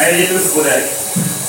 मैंने ये तुझे बोला है